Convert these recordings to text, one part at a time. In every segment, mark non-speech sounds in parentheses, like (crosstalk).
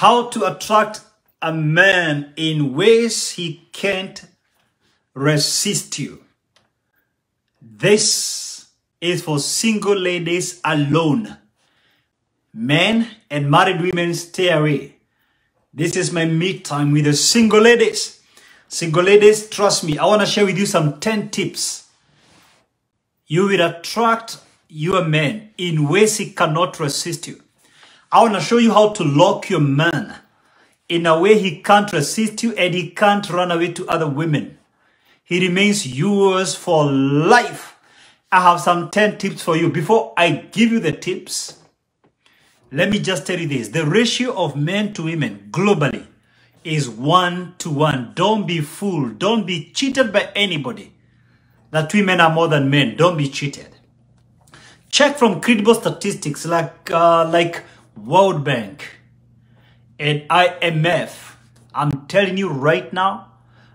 How to attract a man in ways he can't resist you. This is for single ladies alone. Men and married women stay away. This is my meet time with the single ladies. Single ladies, trust me, I want to share with you some 10 tips. You will attract your man in ways he cannot resist you. I want to show you how to lock your man in a way he can't resist you and he can't run away to other women. He remains yours for life. I have some 10 tips for you. Before I give you the tips, let me just tell you this. The ratio of men to women globally is one to one. Don't be fooled. Don't be cheated by anybody. That women are more than men. Don't be cheated. Check from credible statistics like, uh, like World Bank and IMF. I'm telling you right now,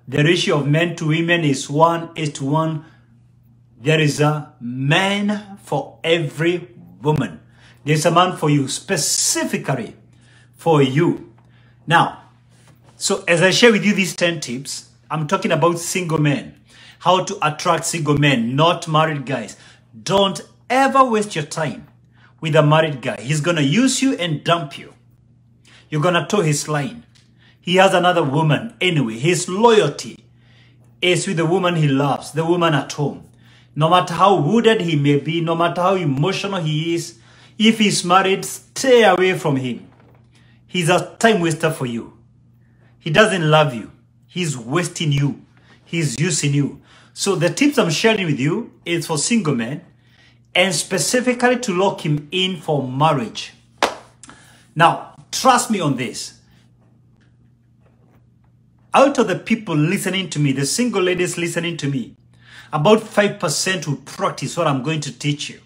the ratio of men to women is 1 is to 1. There is a man for every woman. There's a man for you, specifically for you. Now, so as I share with you these 10 tips, I'm talking about single men. How to attract single men, not married guys. Don't ever waste your time with a married guy. He's going to use you and dump you. You're going to toe his line. He has another woman anyway. His loyalty is with the woman he loves, the woman at home. No matter how wounded he may be, no matter how emotional he is, if he's married, stay away from him. He's a time waster for you. He doesn't love you. He's wasting you. He's using you. So the tips I'm sharing with you is for single men and specifically to lock him in for marriage. Now, trust me on this. Out of the people listening to me, the single ladies listening to me, about 5% will practice what I'm going to teach you.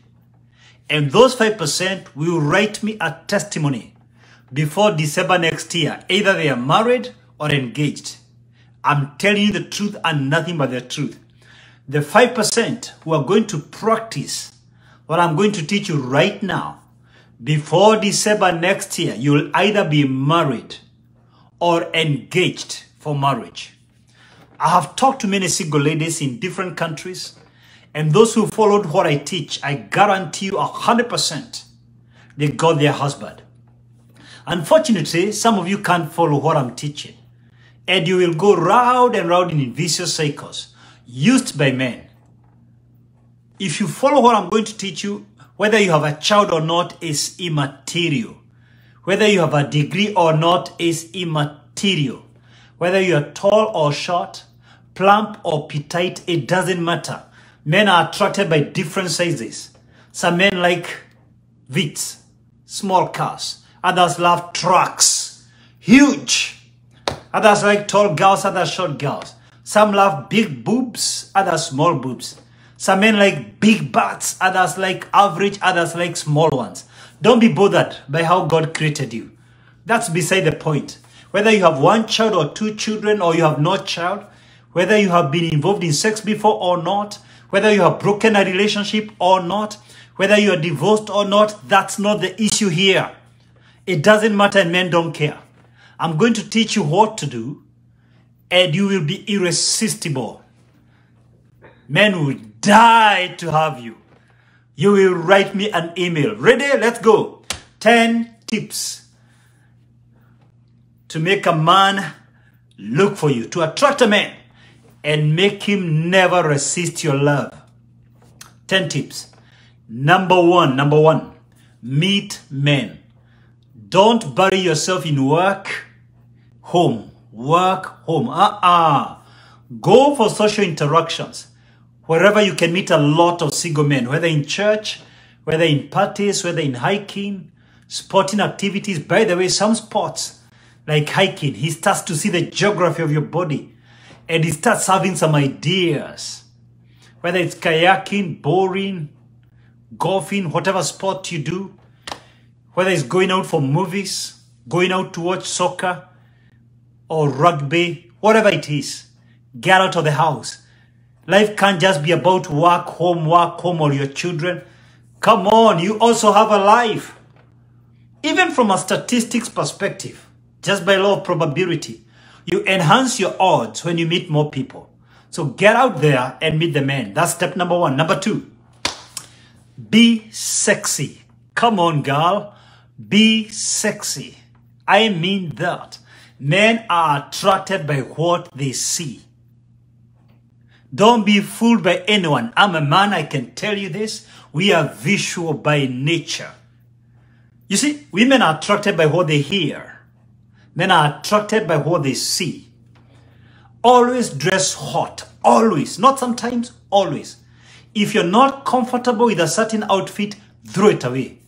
And those 5% will write me a testimony before December next year. Either they are married or engaged. I'm telling you the truth and nothing but the truth. The 5% who are going to practice what I'm going to teach you right now, before December next year, you'll either be married or engaged for marriage. I have talked to many single ladies in different countries, and those who followed what I teach, I guarantee you 100% they got their husband. Unfortunately, some of you can't follow what I'm teaching, and you will go round and round in vicious cycles used by men if you follow what I'm going to teach you, whether you have a child or not is immaterial. Whether you have a degree or not is immaterial. Whether you are tall or short, plump or petite, it doesn't matter. Men are attracted by different sizes. Some men like Vitz, small cars. Others love trucks, huge. Others like tall girls, others short girls. Some love big boobs, others small boobs. Some men like big butts, others like average, others like small ones. Don't be bothered by how God created you. That's beside the point. Whether you have one child or two children or you have no child, whether you have been involved in sex before or not, whether you have broken a relationship or not, whether you are divorced or not, that's not the issue here. It doesn't matter and men don't care. I'm going to teach you what to do and you will be irresistible. Men will die to have you. You will write me an email. Ready? Let's go. 10 tips to make a man look for you, to attract a man and make him never resist your love. 10 tips. Number one, number one, meet men. Don't bury yourself in work, home, work, home. Uh-uh. Go for social interactions wherever you can meet a lot of single men, whether in church, whether in parties, whether in hiking, sporting activities. By the way, some sports, like hiking, he starts to see the geography of your body and he starts having some ideas. Whether it's kayaking, boring, golfing, whatever sport you do, whether it's going out for movies, going out to watch soccer or rugby, whatever it is, get out of the house Life can't just be about work, home, work, home, or your children. Come on, you also have a life. Even from a statistics perspective, just by law of probability. You enhance your odds when you meet more people. So get out there and meet the men. That's step number one. Number two, be sexy. Come on, girl. Be sexy. I mean that. Men are attracted by what they see. Don't be fooled by anyone. I'm a man, I can tell you this. We are visual by nature. You see, women are attracted by what they hear. Men are attracted by what they see. Always dress hot. Always. Not sometimes, always. If you're not comfortable with a certain outfit, throw it away.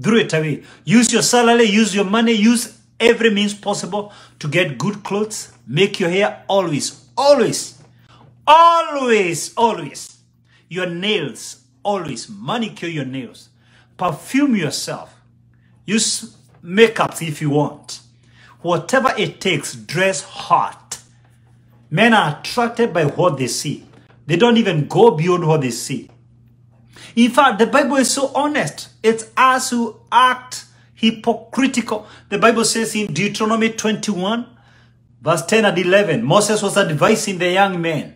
Throw it away. Use your salary, use your money, use every means possible to get good clothes. Make your hair always, always, always, always. Your nails, always. Manicure your nails. Perfume yourself. Use makeup if you want. Whatever it takes, dress hot. Men are attracted by what they see. They don't even go beyond what they see. In fact, the Bible is so honest. It's us who act hypocritical. The Bible says in Deuteronomy 21, verse 10 and 11, Moses was advising the young men,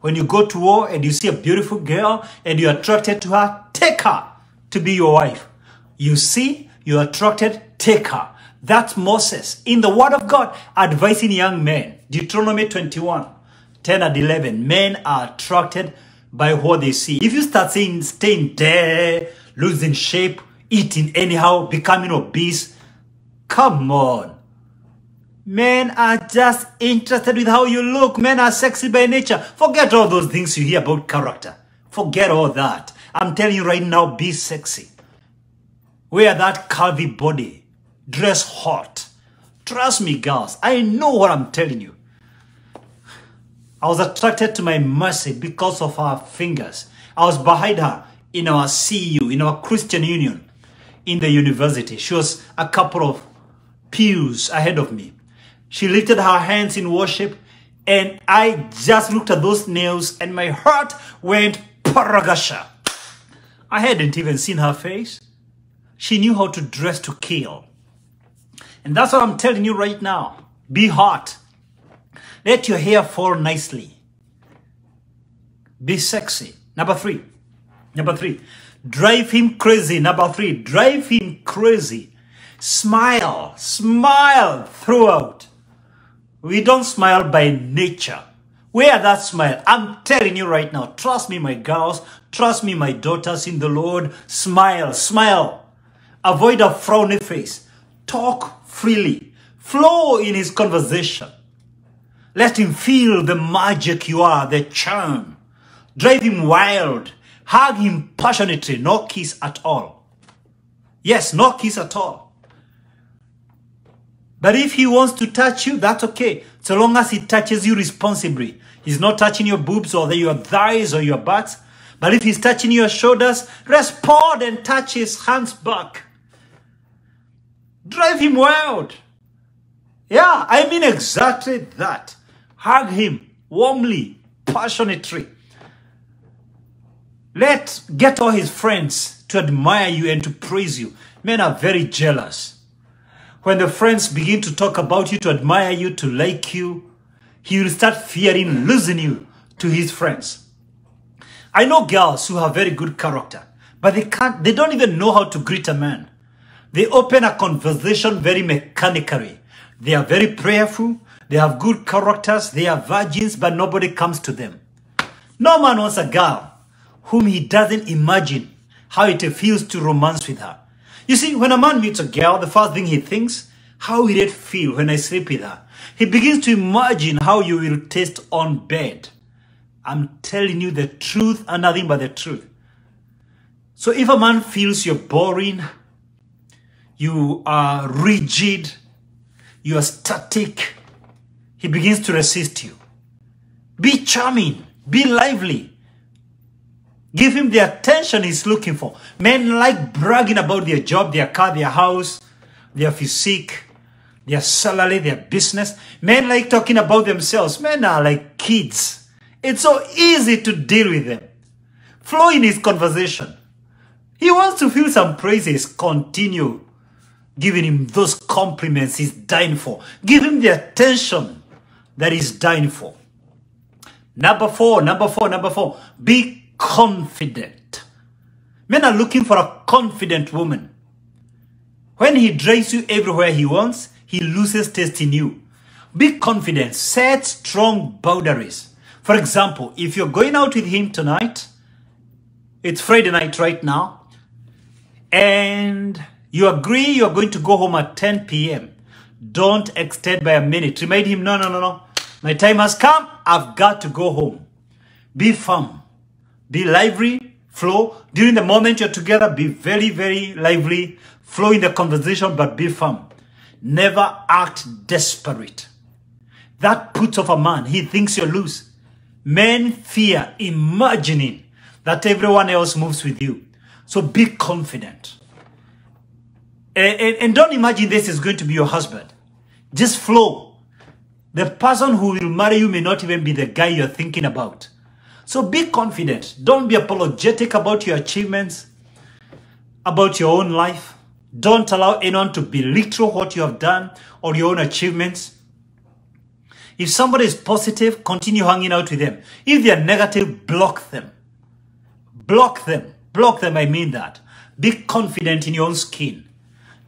when you go to war and you see a beautiful girl and you're attracted to her, take her to be your wife. You see, you're attracted, take her. That's Moses in the word of God advising young men. Deuteronomy 21, 10 and 11. Men are attracted by what they see. If you start saying staying there, losing shape, eating anyhow, becoming obese, come on. Men are just interested with how you look. Men are sexy by nature. Forget all those things you hear about character. Forget all that. I'm telling you right now, be sexy. Wear that curvy body. Dress hot. Trust me, girls. I know what I'm telling you. I was attracted to my Mercy because of her fingers. I was behind her in our CU, in our Christian Union, in the university. She was a couple of pews ahead of me. She lifted her hands in worship, and I just looked at those nails, and my heart went paragasha. I hadn't even seen her face. She knew how to dress to kill. And that's what I'm telling you right now. Be hot. Let your hair fall nicely. Be sexy. Number three. Number three. Drive him crazy. Number three. Drive him crazy. Smile. Smile throughout. We don't smile by nature. Wear that smile. I'm telling you right now. Trust me, my girls. Trust me, my daughters in the Lord. Smile. Smile. Avoid a frowny face. Talk freely. Flow in his conversation. Let him feel the magic you are, the charm. Drive him wild. Hug him passionately. No kiss at all. Yes, no kiss at all. But if he wants to touch you, that's okay. So long as he touches you responsibly. He's not touching your boobs or your thighs or your butts. But if he's touching your shoulders, respond and touch his hands back. Drive him wild. Yeah, I mean exactly that. Hug him warmly, passionately. Let get all his friends to admire you and to praise you. Men are very jealous. When the friends begin to talk about you, to admire you, to like you, he will start fearing losing you to his friends. I know girls who have very good character, but they can't, they don't even know how to greet a man. They open a conversation very mechanically. They are very prayerful. They have good characters. They are virgins, but nobody comes to them. No man wants a girl whom he doesn't imagine how it feels to romance with her. You see, when a man meets a girl, the first thing he thinks, how will it feel when I sleep with her? He begins to imagine how you will taste on bed. I'm telling you the truth and nothing but the truth. So if a man feels you're boring, you are rigid, you are static, he begins to resist you. Be charming. Be lively. Give him the attention he's looking for. Men like bragging about their job, their car, their house, their physique, their salary, their business. Men like talking about themselves. Men are like kids. It's so easy to deal with them. Flow in his conversation. He wants to feel some praises. Continue. giving him those compliments he's dying for. Give him the attention that he's dying for. Number four, number four, number four, be confident. Men are looking for a confident woman. When he drags you everywhere he wants, he loses taste in you. Be confident. Set strong boundaries. For example, if you're going out with him tonight, it's Friday night right now, and you agree you're going to go home at 10 p.m. Don't extend by a minute. Remind him, no, no, no, no. My time has come. I've got to go home. Be firm. Be lively. Flow. During the moment you're together, be very, very lively. Flow in the conversation, but be firm. Never act desperate. That puts off a man. He thinks you're loose. Men fear imagining that everyone else moves with you. So be confident. And, and, and don't imagine this is going to be your husband. Just flow. The person who will marry you may not even be the guy you're thinking about. So be confident. Don't be apologetic about your achievements, about your own life. Don't allow anyone to belittle what you have done or your own achievements. If somebody is positive, continue hanging out with them. If they are negative, block them. Block them. Block them, I mean that. Be confident in your own skin.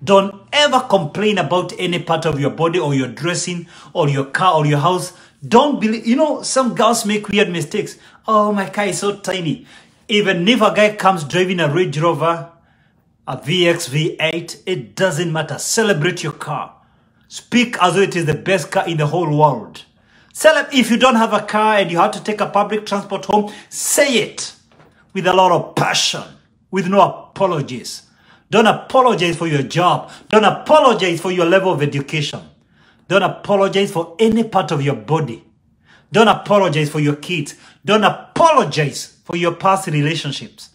Don't ever complain about any part of your body or your dressing or your car or your house. Don't believe, you know, some girls make weird mistakes. Oh, my car is so tiny. Even if a guy comes driving a Range Rover, a VX V8, it doesn't matter. Celebrate your car. Speak as though it is the best car in the whole world. Celebrate if you don't have a car and you have to take a public transport home, say it with a lot of passion, with no apologies. Don't apologize for your job. Don't apologize for your level of education. Don't apologize for any part of your body. Don't apologize for your kids. Don't apologize for your past relationships.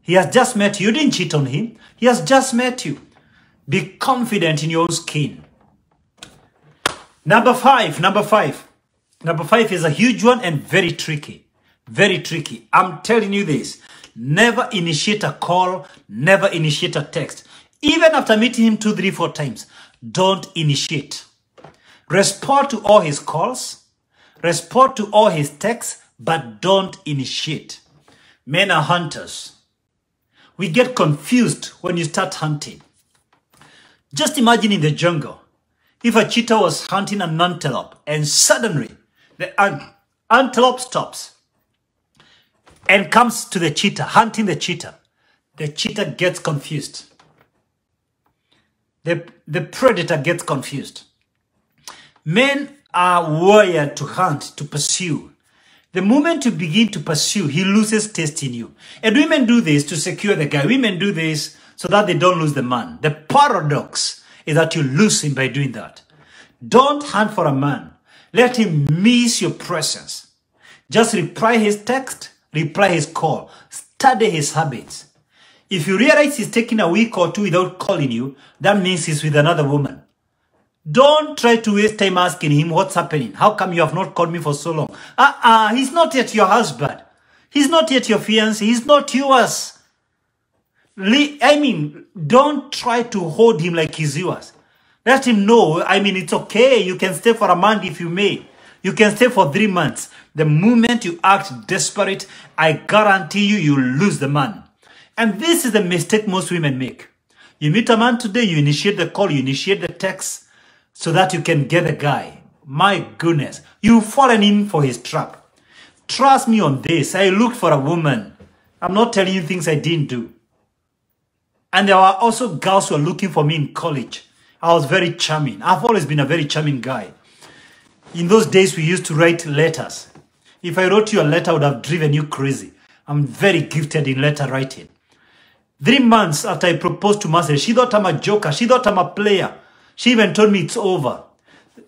He has just met you. You didn't cheat on him. He has just met you. Be confident in your own skin. Number five, number five. Number five is a huge one and very tricky. Very tricky. I'm telling you this. Never initiate a call. Never initiate a text. Even after meeting him two, three, four times, don't initiate. Respond to all his calls. Respond to all his texts, but don't initiate. Men are hunters. We get confused when you start hunting. Just imagine in the jungle, if a cheetah was hunting an antelope and suddenly the antelope stops and comes to the cheetah, hunting the cheetah. The cheetah gets confused. The, the predator gets confused. Men are wired to hunt, to pursue. The moment you begin to pursue, he loses taste in you. And women do this to secure the guy. Women do this so that they don't lose the man. The paradox is that you lose him by doing that. Don't hunt for a man. Let him miss your presence. Just reply his text reply his call, study his habits. If you realize he's taking a week or two without calling you, that means he's with another woman. Don't try to waste time asking him what's happening. How come you have not called me for so long? Uh-uh, he's not yet your husband. He's not yet your fiancé. He's not yours. I mean, don't try to hold him like he's yours. Let him know, I mean, it's okay. You can stay for a month if you may. You can stay for three months. The moment you act desperate, I guarantee you, you lose the man. And this is the mistake most women make. You meet a man today, you initiate the call, you initiate the text so that you can get the guy. My goodness, you've fallen in for his trap. Trust me on this. I looked for a woman. I'm not telling you things I didn't do. And there were also girls who were looking for me in college. I was very charming. I've always been a very charming guy. In those days, we used to write letters. If I wrote you a letter, I would have driven you crazy. I'm very gifted in letter writing. Three months after I proposed to Mercy, she thought I'm a joker. She thought I'm a player. She even told me it's over.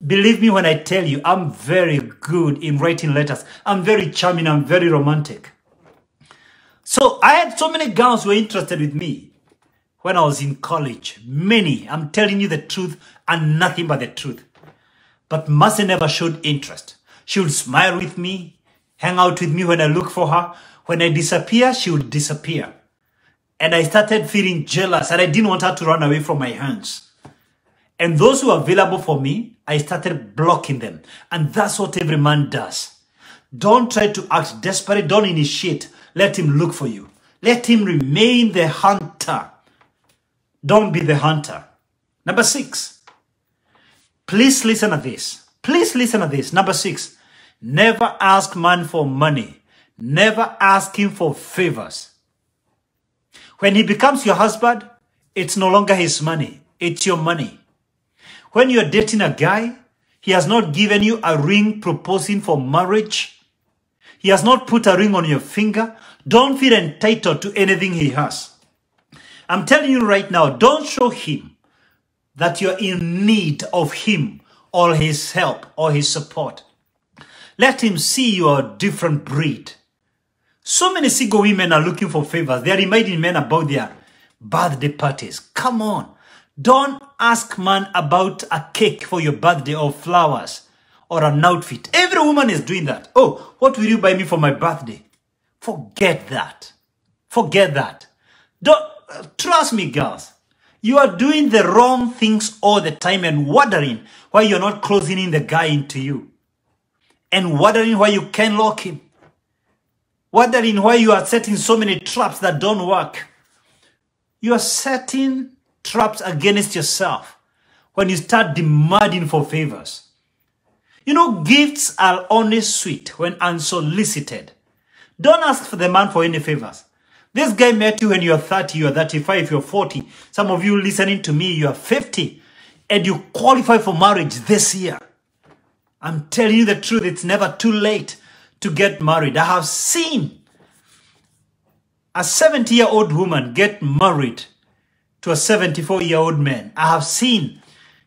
Believe me when I tell you, I'm very good in writing letters. I'm very charming. I'm very romantic. So I had so many girls who were interested with me when I was in college. Many. I'm telling you the truth and nothing but the truth. But Mercy never showed interest. She would smile with me, hang out with me when I look for her. When I disappear, she would disappear. And I started feeling jealous and I didn't want her to run away from my hands. And those who are available for me, I started blocking them. And that's what every man does. Don't try to act desperate. Don't initiate. Let him look for you. Let him remain the hunter. Don't be the hunter. Number six. Please listen to this. Please listen to this. Number six. Never ask man for money. Never ask him for favors. When he becomes your husband, it's no longer his money. It's your money. When you're dating a guy, he has not given you a ring proposing for marriage. He has not put a ring on your finger. Don't feel entitled to anything he has. I'm telling you right now, don't show him that you're in need of him or his help or his support. Let him see you are a different breed. So many single women are looking for favors. They are reminding men about their birthday parties. Come on. Don't ask man about a cake for your birthday or flowers or an outfit. Every woman is doing that. Oh, what will you buy me for my birthday? Forget that. Forget that. Don't uh, trust me, girls. You are doing the wrong things all the time and wondering why you're not closing in the guy into you. And wondering why you can't lock him. Wondering why you are setting so many traps that don't work. You are setting traps against yourself when you start demanding for favors. You know, gifts are only sweet when unsolicited. Don't ask for the man for any favors. This guy met you when you're 30, you're 35, you're 40. Some of you listening to me, you're 50. And you qualify for marriage this year. I'm telling you the truth, it's never too late to get married. I have seen a 70 year old woman get married to a 74 year old man. I have seen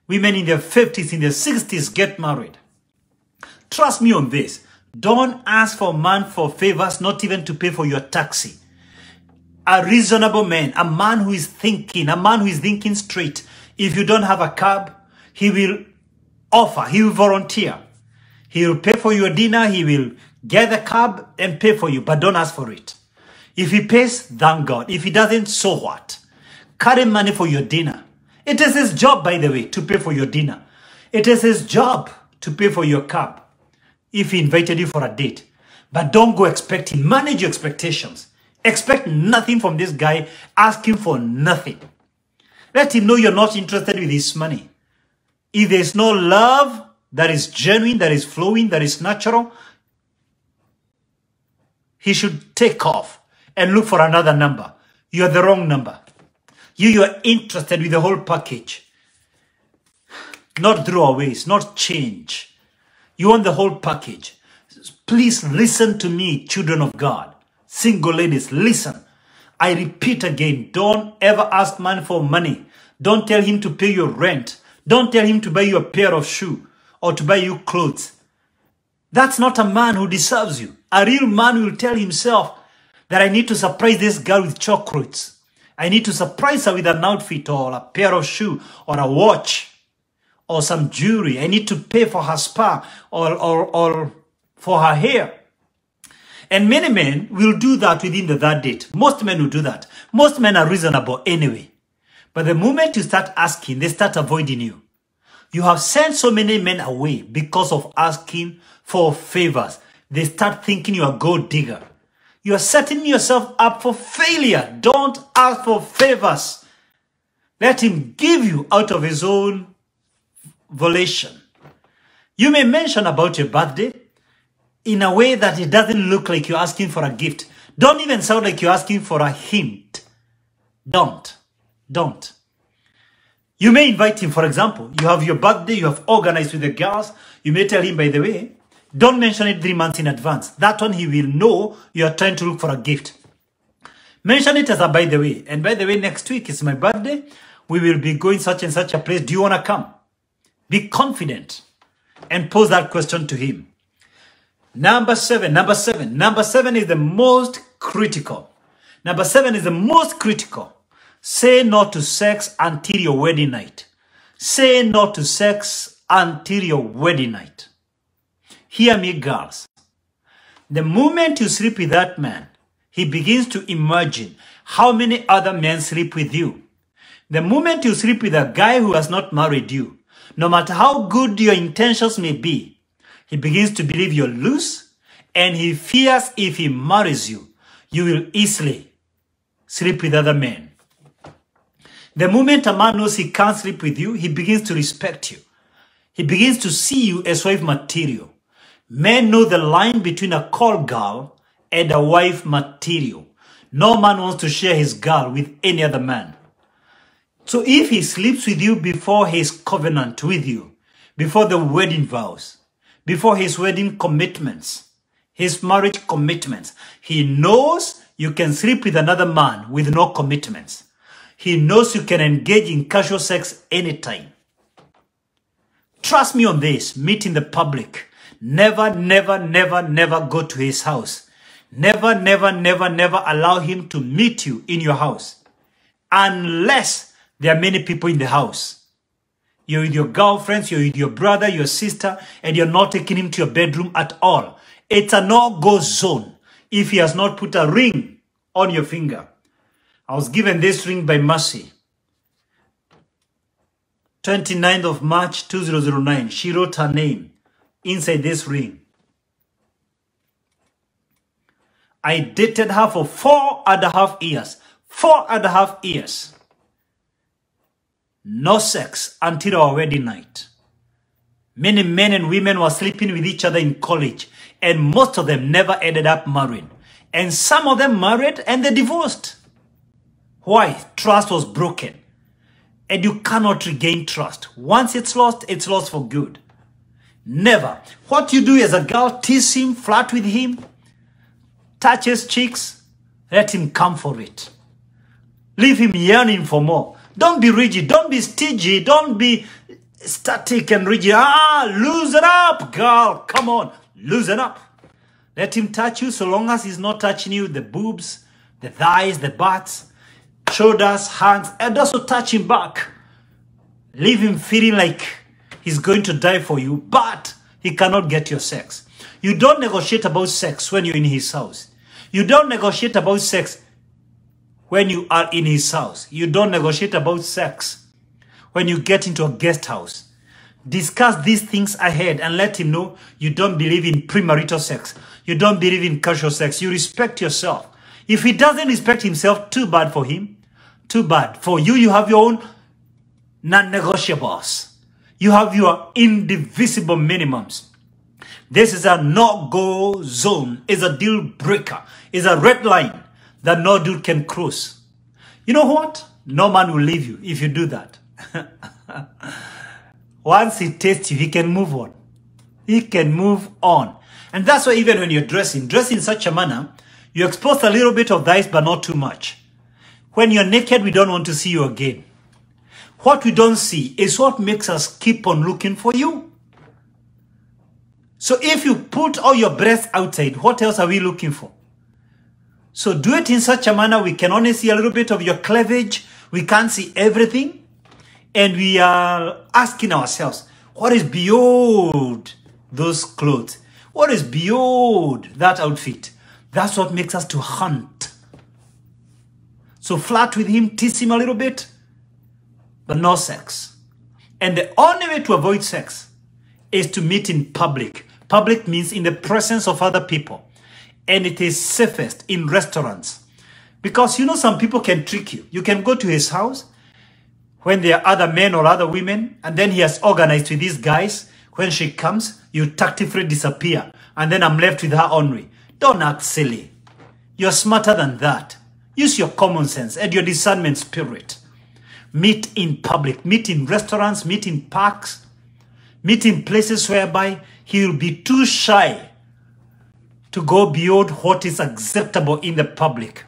women in their 50s, in their 60s get married. Trust me on this. Don't ask for a man for favors, not even to pay for your taxi. A reasonable man, a man who is thinking, a man who is thinking straight. If you don't have a cab, he will offer, he will volunteer. He will pay for your dinner, he will get the cab and pay for you, but don't ask for it. If he pays, thank God. If he doesn't, so what? Carry money for your dinner. It is his job, by the way, to pay for your dinner. It is his job to pay for your cab if he invited you for a date. But don't go expecting. Manage your expectations. Expect nothing from this guy. Ask him for nothing. Let him know you're not interested with his money. If there's no love that is genuine, that is flowing, that is natural, he should take off and look for another number. You're the wrong number. You, you are interested with the whole package. Not throwaways, not change. You want the whole package. Please listen to me, children of God. Single ladies, listen. I repeat again, don't ever ask man for money. Don't tell him to pay your rent. Don't tell him to buy you a pair of shoe or to buy you clothes. That's not a man who deserves you. A real man will tell himself that I need to surprise this girl with chocolates. I need to surprise her with an outfit or a pair of shoe or a watch or some jewelry. I need to pay for her spa or, or, or for her hair. And many men will do that within the third date. Most men will do that. Most men are reasonable anyway. But the moment you start asking, they start avoiding you. You have sent so many men away because of asking for favors. They start thinking you are a gold digger. You are setting yourself up for failure. Don't ask for favors. Let him give you out of his own volition. You may mention about your birthday in a way that it doesn't look like you're asking for a gift. Don't even sound like you're asking for a hint. Don't. Don't. You may invite him, for example, you have your birthday, you have organized with the girls. You may tell him, by the way, don't mention it three months in advance. That one he will know you are trying to look for a gift. Mention it as a by the way. And by the way, next week is my birthday. We will be going such and such a place. Do you want to come? Be confident and pose that question to him. Number seven, number seven, number seven is the most critical. Number seven is the most critical. Say no to sex until your wedding night. Say no to sex until your wedding night. Hear me, girls. The moment you sleep with that man, he begins to imagine how many other men sleep with you. The moment you sleep with a guy who has not married you, no matter how good your intentions may be, he begins to believe you're loose and he fears if he marries you, you will easily sleep with other men. The moment a man knows he can't sleep with you, he begins to respect you. He begins to see you as wife material. Men know the line between a call girl and a wife material. No man wants to share his girl with any other man. So if he sleeps with you before his covenant with you, before the wedding vows, before his wedding commitments, his marriage commitments, he knows you can sleep with another man with no commitments. He knows you can engage in casual sex anytime. Trust me on this, meet in the public. Never, never, never, never go to his house. Never, never, never, never allow him to meet you in your house. Unless there are many people in the house. You're with your girlfriends, you're with your brother, your sister, and you're not taking him to your bedroom at all. It's a no-go zone if he has not put a ring on your finger. I was given this ring by Mercy. 29th of March 2009. She wrote her name inside this ring. I dated her for four and a half years. Four and a half years. No sex until our wedding night. Many men and women were sleeping with each other in college, and most of them never ended up marrying. And some of them married and they divorced. Why? Trust was broken. And you cannot regain trust. Once it's lost, it's lost for good. Never. What you do as a girl, tease him, flirt with him, touch his cheeks, let him come for it. Leave him yearning for more. Don't be rigid. Don't be stingy. Don't be static and rigid. Ah, loosen up, girl. Come on, loosen up. Let him touch you so long as he's not touching you the boobs, the thighs, the butts, shoulders, hands, and also touch him back. Leave him feeling like he's going to die for you, but he cannot get your sex. You don't negotiate about sex when you're in his house. You don't negotiate about sex when you are in his house. You don't negotiate about sex when you get into a guest house. Discuss these things ahead and let him know you don't believe in premarital sex. You don't believe in casual sex. You respect yourself. If he doesn't respect himself, too bad for him. Too bad. For you, you have your own non-negotiables. You have your indivisible minimums. This is a no-go zone. It's a deal breaker. It's a red line that no dude can cross. You know what? No man will leave you if you do that. (laughs) Once he tastes you, he can move on. He can move on. And that's why even when you're dressing, dress in such a manner, you expose a little bit of thighs, but not too much. When you're naked, we don't want to see you again. What we don't see is what makes us keep on looking for you. So if you put all your breasts outside, what else are we looking for? So do it in such a manner we can only see a little bit of your cleavage. We can't see everything. And we are asking ourselves, what is beyond those clothes? What is beyond that outfit? That's what makes us to hunt. So flirt with him, tease him a little bit, but no sex. And the only way to avoid sex is to meet in public. Public means in the presence of other people and it is safest in restaurants. Because you know some people can trick you. You can go to his house when there are other men or other women and then he has organized with these guys. When she comes, you tactfully disappear and then I'm left with her only. Don't act silly. You're smarter than that. Use your common sense and your discernment spirit. Meet in public, meet in restaurants, meet in parks, meet in places whereby he will be too shy to go beyond what is acceptable in the public.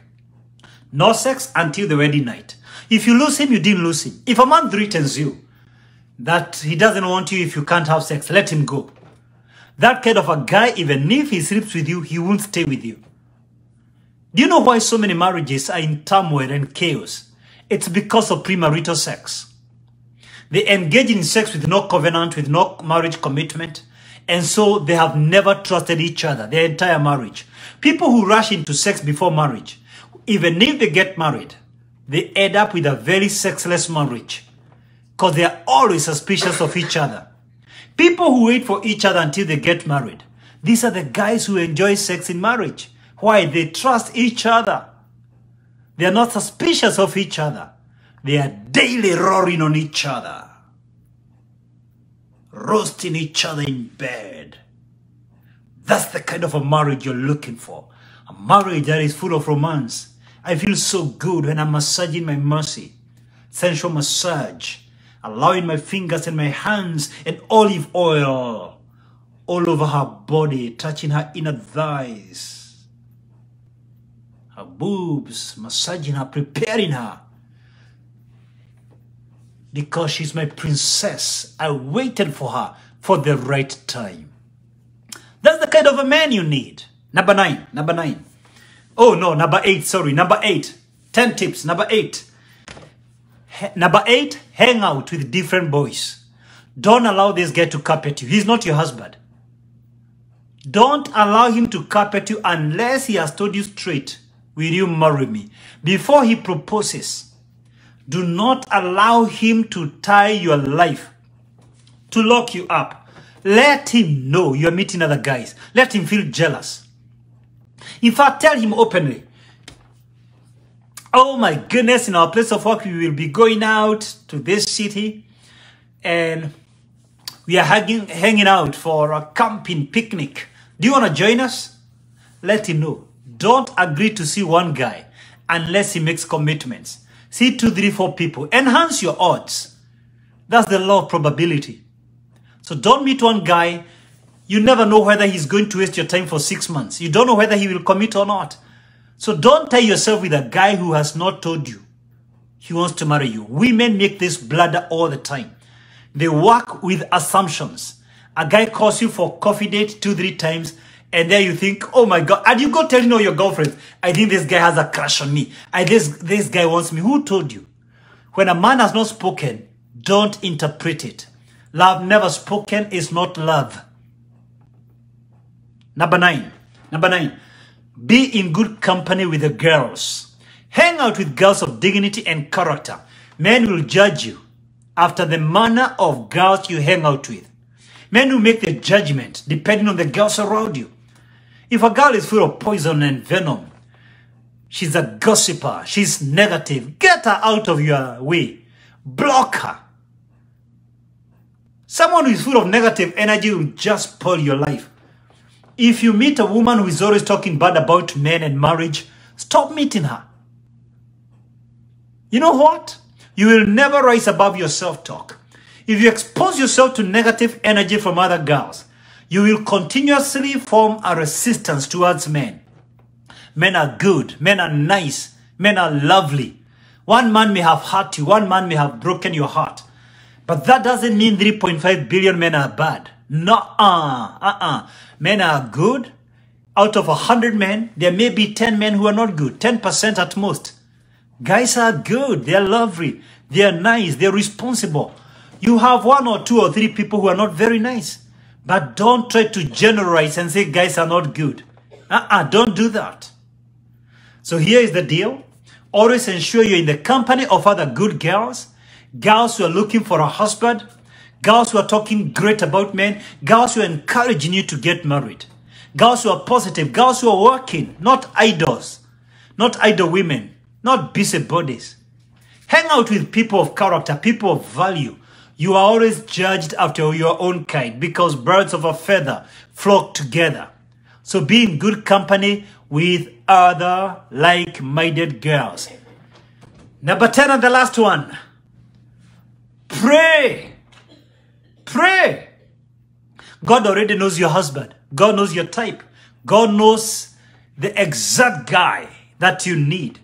No sex until the wedding night. If you lose him, you didn't lose him. If a man threatens you that he doesn't want you if you can't have sex, let him go. That kind of a guy, even if he sleeps with you, he won't stay with you. Do you know why so many marriages are in turmoil and chaos? It's because of premarital sex. They engage in sex with no covenant, with no marriage commitment, and so they have never trusted each other, their entire marriage. People who rush into sex before marriage, even if they get married, they end up with a very sexless marriage because they are always suspicious of each other. People who wait for each other until they get married, these are the guys who enjoy sex in marriage. Why? They trust each other. They are not suspicious of each other. They are daily roaring on each other, roasting each other in bed. That's the kind of a marriage you're looking for. A marriage that is full of romance. I feel so good when I'm massaging my Mercy. Sensual massage. Allowing my fingers and my hands and olive oil all over her body, touching her inner thighs. Her boobs, massaging her, preparing her. Because she's my princess. I waited for her for the right time. That's the kind of a man you need. Number nine, number nine. Oh no, number eight, sorry, number eight. Ten tips, number eight. number eight, hang out with different boys. Don't allow this guy to carpet you. He's not your husband. Don't allow him to carpet you unless he has told you straight, will you marry me? Before he proposes, do not allow him to tie your life, to lock you up. Let him know you're meeting other guys. Let him feel jealous. In fact, tell him openly, oh my goodness, in our place of work, we will be going out to this city and we are hanging, hanging out for a camping picnic. Do you want to join us? Let him know. Don't agree to see one guy unless he makes commitments. See two, three, four people. Enhance your odds. That's the law of probability. So don't meet one guy. You never know whether he's going to waste your time for six months. You don't know whether he will commit or not. So don't tie yourself with a guy who has not told you he wants to marry you. Women make this bladder all the time. They work with assumptions. A guy calls you for coffee date two, three times, and then you think, oh my God, and you go telling all your girlfriends, I think this guy has a crush on me. I this, this guy wants me. Who told you? When a man has not spoken, don't interpret it. Love never spoken is not love. Number nine. Number nine. Be in good company with the girls. Hang out with girls of dignity and character. Men will judge you after the manner of girls you hang out with. Men will make the judgment depending on the girls around you. If a girl is full of poison and venom, she's a gossiper, she's negative, get her out of your way. Block her. Someone who is full of negative energy will just spoil your life. If you meet a woman who is always talking bad about men and marriage, stop meeting her. You know what? You will never rise above your self-talk. If you expose yourself to negative energy from other girls, you will continuously form a resistance towards men. Men are good. Men are nice. Men are lovely. One man may have hurt you. One man may have broken your heart. But that doesn't mean 3.5 billion men are bad. No, uh, uh-uh. Men are good. Out of 100 men, there may be 10 men who are not good. 10% at most. Guys are good. They are lovely. They are nice. They are responsible. You have one or two or three people who are not very nice. But don't try to generalize and say guys are not good. Uh-uh, don't do that. So here is the deal. Always ensure you're in the company of other good girls girls who are looking for a husband, girls who are talking great about men, girls who are encouraging you to get married, girls who are positive, girls who are working, not idols, not idle women, not busybodies. Hang out with people of character, people of value. You are always judged after your own kind because birds of a feather flock together. So be in good company with other like-minded girls. Number 10 and the last one. Pray. Pray. God already knows your husband. God knows your type. God knows the exact guy that you need.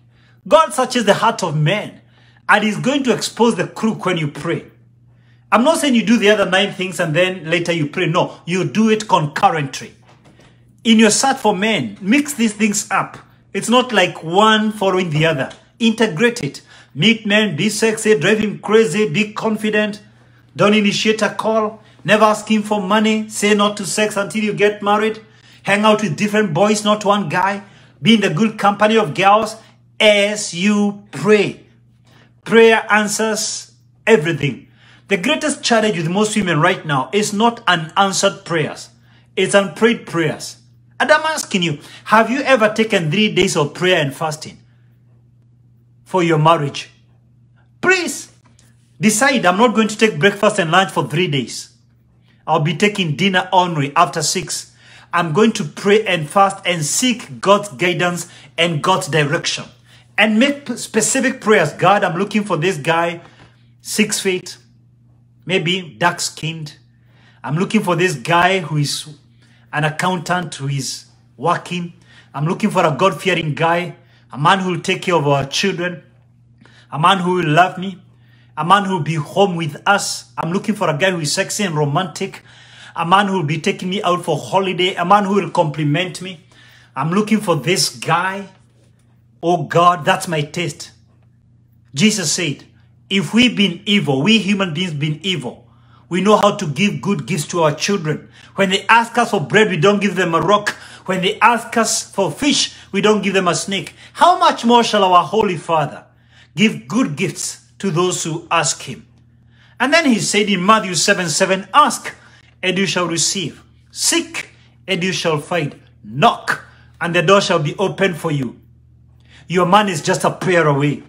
God searches the heart of man and is going to expose the crook when you pray. I'm not saying you do the other nine things and then later you pray. No, you do it concurrently. In your search for men, mix these things up. It's not like one following the other. Integrate it. Meet men, be sexy, drive him crazy, be confident. Don't initiate a call. Never ask him for money. Say not to sex until you get married. Hang out with different boys, not one guy. Be in the good company of girls as you pray. Prayer answers everything. The greatest challenge with most women right now is not unanswered prayers. It's unprayed prayers. And I'm asking you, have you ever taken three days of prayer and fasting for your marriage? Please decide I'm not going to take breakfast and lunch for three days. I'll be taking dinner only after six. I'm going to pray and fast and seek God's guidance and God's direction. And make specific prayers. God, I'm looking for this guy, six feet, maybe dark skinned. I'm looking for this guy who is an accountant who is working. I'm looking for a God fearing guy, a man who will take care of our children, a man who will love me, a man who will be home with us. I'm looking for a guy who is sexy and romantic, a man who will be taking me out for holiday, a man who will compliment me. I'm looking for this guy. Oh God, that's my taste. Jesus said, if we've been evil, we human beings been evil, we know how to give good gifts to our children. When they ask us for bread, we don't give them a rock. When they ask us for fish, we don't give them a snake. How much more shall our Holy Father give good gifts to those who ask him? And then he said in Matthew 7, 7, Ask, and you shall receive. Seek, and you shall find. Knock, and the door shall be opened for you. Your man is just a prayer away.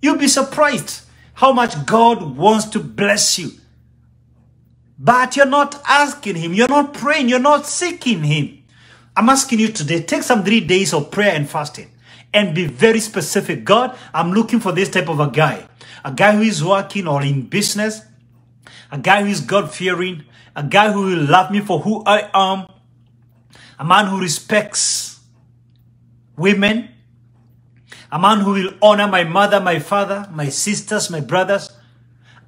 You'll be surprised how much God wants to bless you. But you're not asking him, you're not praying, you're not seeking him. I'm asking you today, take some three days of prayer and fasting and be very specific. God, I'm looking for this type of a guy. A guy who is working or in business, a guy who is God fearing, a guy who will love me for who I am, a man who respects women, a man who will honor my mother, my father, my sisters, my brothers,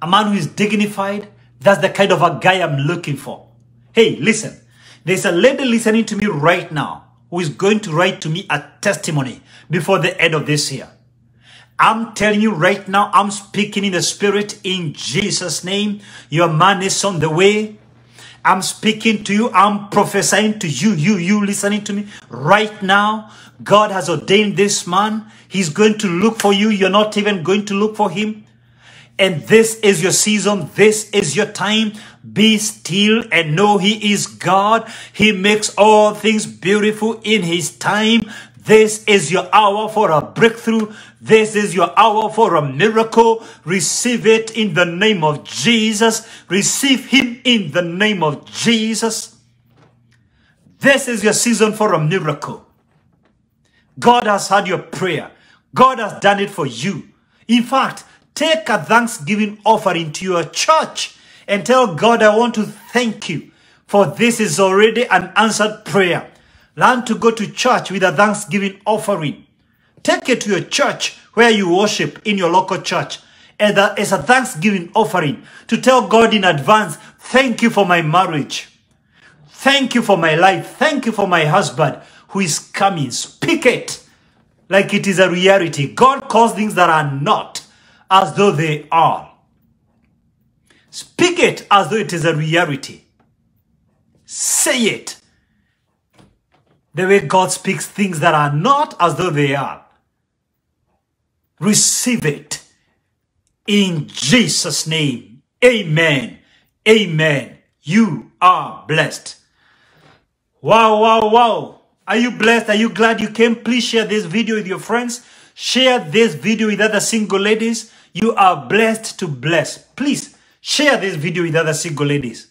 a man who is dignified, that's the kind of a guy I'm looking for. Hey, listen, there's a lady listening to me right now who is going to write to me a testimony before the end of this year. I'm telling you right now, I'm speaking in the spirit in Jesus' name. Your man is on the way. I'm speaking to you. I'm prophesying to you, you, you listening to me right now. God has ordained this man. He's going to look for you. You're not even going to look for him. And this is your season. This is your time. Be still and know He is God. He makes all things beautiful in His time. This is your hour for a breakthrough. This is your hour for a miracle. Receive it in the name of Jesus. Receive Him in the name of Jesus. This is your season for a miracle. God has heard your prayer. God has done it for you. In fact, Take a thanksgiving offering to your church and tell God, I want to thank you for this is already an answered prayer. Learn to go to church with a thanksgiving offering. Take it to your church where you worship in your local church as a thanksgiving offering to tell God in advance, thank you for my marriage. Thank you for my life. Thank you for my husband who is coming. Speak it like it is a reality. God calls things that are not as though they are. Speak it as though it is a reality. Say it the way God speaks things that are not as though they are. Receive it in Jesus' name. Amen. Amen. You are blessed. Wow, wow, wow. Are you blessed? Are you glad you came? Please share this video with your friends. Share this video with other single ladies. You are blessed to bless. Please share this video with other single ladies.